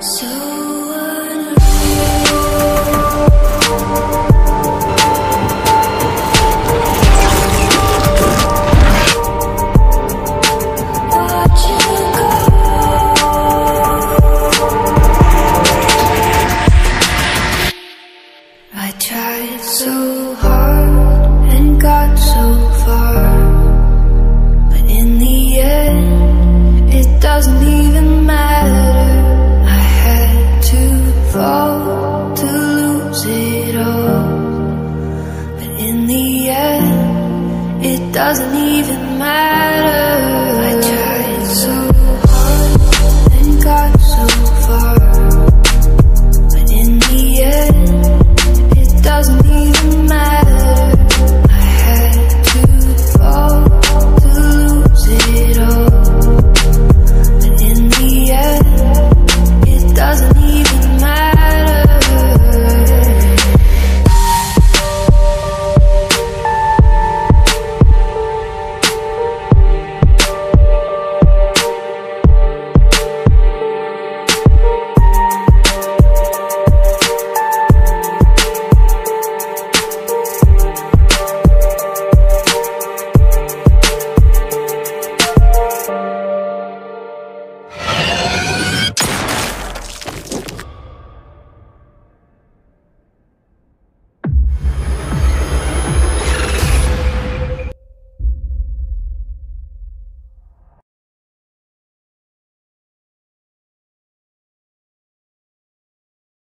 So In the end, it doesn't even matter.